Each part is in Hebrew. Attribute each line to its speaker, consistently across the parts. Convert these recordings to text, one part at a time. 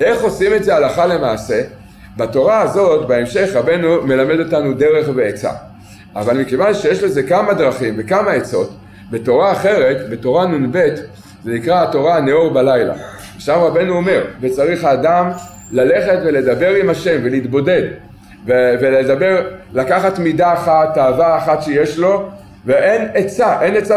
Speaker 1: איך עושים את זה הלכה למעשה? בתורה הזאת, בהמשך, רבנו מלמד אותנו דרך ועצה. אבל מכיוון שיש לזה כמה דרכים וכמה עצות, בתורה אחרת, בתורה נ"ב, זה נקרא התורה הנאור בלילה. שם רבנו אומר, וצריך האדם ללכת ולדבר עם השם ולהתבודד ולדבר, לקחת מידה אחת, תאווה אחת שיש לו ואין עצה, אין עצה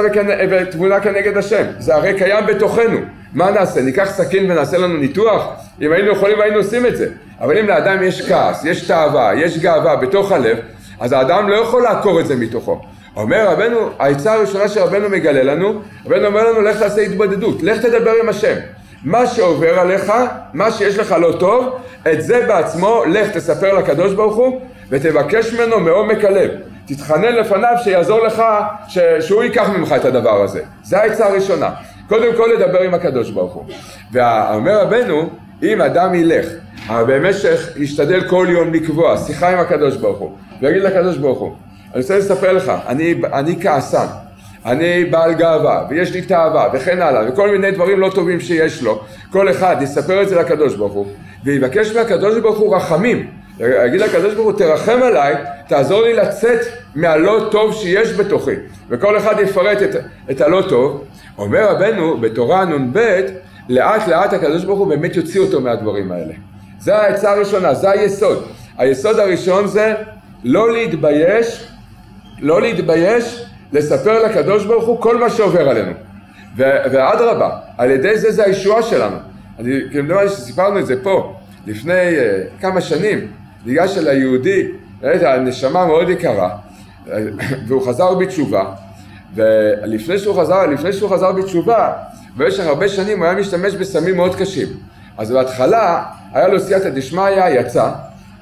Speaker 1: ותבונה כנגד השם, זה הרי קיים בתוכנו, מה נעשה? ניקח סכין ונעשה לנו ניתוח? אם היינו יכולים היינו עושים את זה, אבל אם לאדם יש כעס, יש תאווה, יש גאווה בתוך הלב, אז האדם לא יכול לעקור את זה מתוכו. אומר רבנו, העצה הראשונה שרבנו מגלה לנו, רבנו אומר לנו, לך תעשה התבודדות, לך תדבר עם השם. מה שעובר עליך, מה שיש לך לא טוב, את זה בעצמו, לך תספר לקדוש ברוך הוא, ותבקש ממנו מעומק הלב. תתחנן לפניו שיעזור לך, ש... שהוא ייקח ממך את הדבר הזה. זה העצה הראשונה. קודם כל לדבר עם הקדוש ברוך הוא. ואומר רבנו, אם אדם ילך, במשך ישתדל כל יום לקבוע שיחה עם הקדוש ברוך הוא, ויגיד לקדוש ברוך הוא, אני רוצה לספר לך, אני, אני כעסן, אני בעל גאווה, ויש לי תאווה, וכן הלאה, וכל מיני דברים לא טובים שיש לו, כל אחד יספר את זה לקדוש ברוך הוא, ויבקש מהקדוש ברוך הוא רחמים, יגיד לקדוש ברוך הוא תרחם עליי, תעזור לי לצאת מהלא טוב שיש בתוכי, וכל אחד יפרט את, את הלא טוב, אומר רבנו בתורה נ"ב, לאט לאט הקדוש ברוך הוא באמת יוציא אותו מהדברים האלה. זה העצה הראשונה, זה היסוד. היסוד הראשון זה לא להתבייש, לא להתבייש לספר לקדוש ברוך הוא כל מה שעובר עלינו. ואדרבה, על ידי זה זה הישועה שלנו. אני, כמדומני שסיפרנו את זה פה, לפני uh, כמה שנים, ניגש אל היהודי, הנשמה מאוד יקרה, והוא חזר בתשובה, ולפני שהוא חזר, לפני שהוא חזר בתשובה, במשך הרבה שנים הוא היה משתמש בסמים מאוד קשים. אז בהתחלה היה לו סייעתא דשמיא, יצא,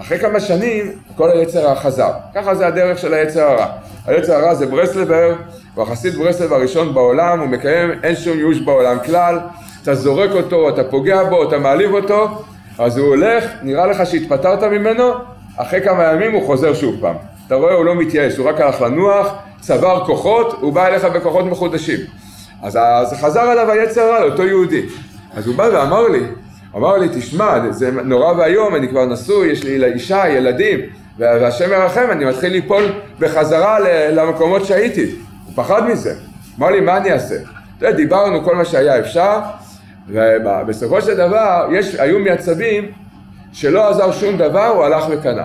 Speaker 1: אחרי כמה שנים כל היצר הרע חזר. ככה זה הדרך של היצר הרע. היצר הרע זה ברסלבר, הוא החסיד ברסלב הראשון בעולם, הוא מקיים, אין שום ייאוש בעולם כלל, אתה זורק אותו, אתה פוגע בו, אתה מעליב אותו, אז הוא הולך, נראה לך שהתפטרת ממנו, אחרי כמה ימים הוא חוזר שוב פעם. אתה רואה, הוא לא מתייאש, הוא רק הלך לנוח, צבר כוחות, הוא בא אליך בכוחות מחודשים. אז, אז חזר עליו היצר הרע לאותו יהודי. אז הוא בא ואמר לי, אמר לי, תשמע, זה נורא ואיום, אני כבר נשוי, יש לי אישה, ילדים, והשם ירחם, אני מתחיל ליפול בחזרה למקומות שהייתי. הוא פחד מזה. אמר לי, מה אני אעשה? דיברנו כל מה שהיה אפשר, ובסופו של דבר, יש, היו מעצבים שלא עזר שום דבר, הוא הלך וקנה.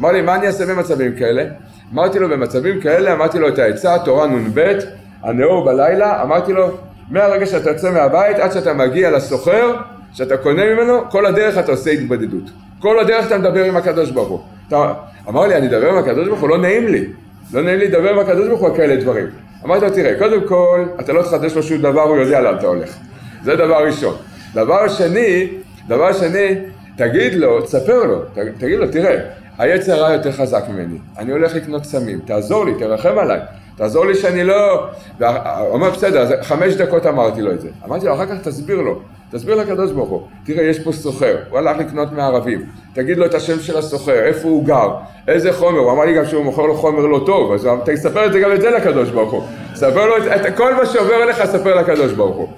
Speaker 1: אמר לי, מה אני אעשה במצבים כאלה? אמרתי לו, במצבים כאלה, אמרתי לו את העצה, תורה נ"ב, הנאור בלילה, אמרתי לו, מהרגע שאתה יוצא מהבית עד שאתה מגיע לסוחר, שאתה קונה ממנו, כל הדרך אתה עושה התבודדות. כל הדרך אתה מדבר עם הקדוש ברוך הוא. אתה אמר לי, אני אדבר עם הקדוש ברוך הוא? לא נעים לי. לא נעים לי לדבר עם הקדוש ברוך הוא על כאלה דברים. אמרתי לו, תראה, קודם כל, אתה לא תחדש לו שום דבר, הוא יודע לאן אתה הולך. זה דבר ראשון. דבר שני, דבר שני, תגיד לו, תספר לו, תגיד לו, תראה, היצר הרע יותר חזק ממני, אני הולך לקנות סמים, תעזור לי, תרחם עליי, תעזור לי שאני לא... הוא אומר, בסדר, חמש דקות אמרתי לו את זה. אמרתי לו, אחר כך תסביר לו, תסביר לקדוש ברוך הוא, תראה, יש פה סוחר, הוא הלך לקנות מערבים, תגיד לו את השם של הסוחר, איפה הוא גר, איזה חומר, הוא אמר לי גם שהוא מוכר לו חומר לא טוב, אז תספר את זה גם את זה לקדוש ברוך הוא. ספר לו את, את כל מה שעובר אליך, ספר לקדוש ברוך הוא.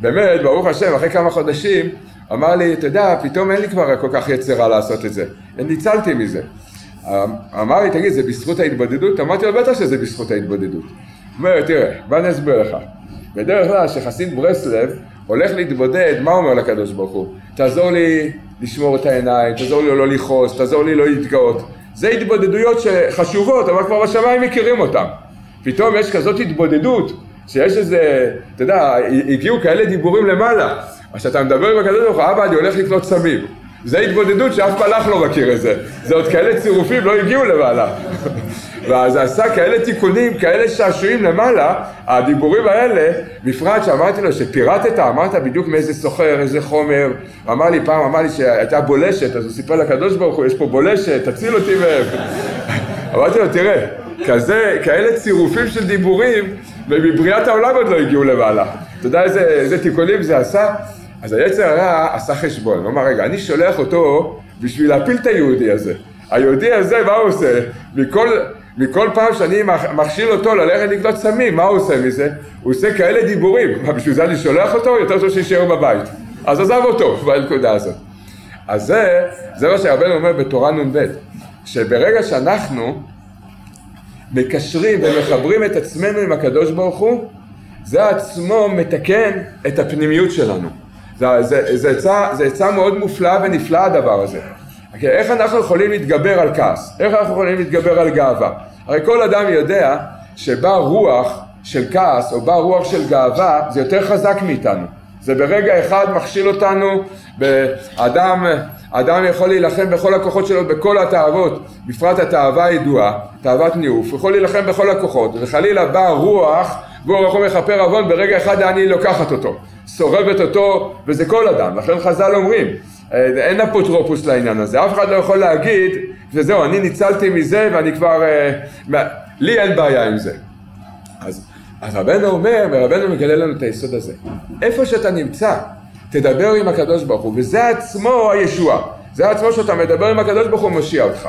Speaker 1: באמת, ברוך השם, אחרי כמה חודשים, אמר לי, אתה יודע, פתאום אין לי כבר כל כך יצרה לעשות את זה, ניצלתי מזה. אמר לי, תגיד, זה בזכות ההתבודדות? אמרתי לו, בטח שזה בזכות ההתבודדות. אומר, תראה, בוא אני אסביר לך. בדרך כלל, כשחסיד ברסלב הולך להתבודד, מה אומר לקדוש ברוך הוא? תעזור לי לשמור את העיניים, תעזור לי לא לכעוס, תעזור לי לא להתגאות. זה התבודדויות שחשובות, אבל כבר בשמיים מכירים אותן. פתאום יש כזאת התבודדות, שיש איזה, אתה יודע, הגיעו כאלה דיבורים למעלה. אז כשאתה מדבר עם הקדוש ברוך הוא, אבא, אני הולך לקנות סמים. זה התבודדות שאף מלאך לא מכיר את זה. זה עוד כאלה צירופים לא הגיעו למעלה. ואז עשה כאלה תיקונים, כאלה שעשועים למעלה, הדיבורים האלה, בפרט שאמרתי לו שפירטת, אמרת בדיוק מאיזה סוחר, איזה חומר, אמר לי פעם, אמר לי שהייתה בולשת, אז הוא סיפר לקדוש ברוך הוא, יש פה בולשת, תציל אותי מהם. אמרתי לו, תראה, כזה, כאלה צירופים של דיבורים, ומבריאת העולם עוד לא הגיעו למעלה. אתה יודע איזה, איזה תיקונים זה עשה? אז היצר הרע עשה חשבון, הוא אמר, רגע, אני שולח אותו בשביל להפיל את היהודי הזה. היהודי הזה, מה הוא עושה? מכל, מכל פעם שאני מכשיל אותו ללכת לקנות סמים, מה הוא עושה מזה? הוא עושה כאלה דיבורים, מה בשביל זה אני שולח אותו? יותר טוב שישאר בבית. אז עזב אותו בנקודה הזאת. אז זה, זה מה שרבנו אומר בתורה נ"ב, שברגע שאנחנו מקשרים ומחברים את עצמנו עם הקדוש ברוך הוא, זה עצמו מתקן את הפנימיות שלנו. זה, עצה מאוד מופלאה ונפלאה הדבר הזה. Okay, אוקיי, איך אנחנו יכולים להתגבר על כעס? איך אנחנו יכולים להתגבר על גאווה? הרי כל אדם יודע שבא רוח של כעס או בא רוח של גאווה זה יותר חזק מאיתנו. זה ברגע אחד מכשיל אותנו, אדם, אדם יכול להילחם בכל הכוחות שלו בכל התאוות, בפרט התאווה הידועה, תאוות ניאוף, יכול להילחם בכל הכוחות, וחלילה בא רוח והוא יכול לכפר עוון, ברגע אחד אני לוקחת אותו, סורבת אותו, וזה כל אדם, לכן חז"ל אומרים, אין אפוטרופוס לעניין הזה, אף אחד לא יכול להגיד, וזהו, אני ניצלתי מזה ואני כבר, אה, לי אין בעיה עם זה. אז, אז רבנו אומר, ורבנו מגלה לנו את היסוד הזה, איפה שאתה נמצא, תדבר עם הקדוש ברוך הוא, וזה עצמו הישוע, זה עצמו שאתה מדבר עם הקדוש ברוך הוא מושיע אותך.